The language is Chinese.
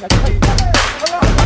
诶呀嘞怎么了